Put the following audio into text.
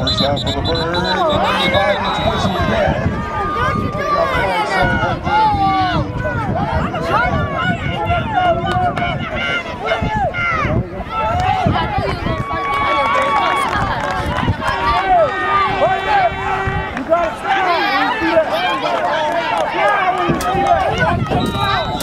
First down for the Birds, and then the Lions whistle again. Come on.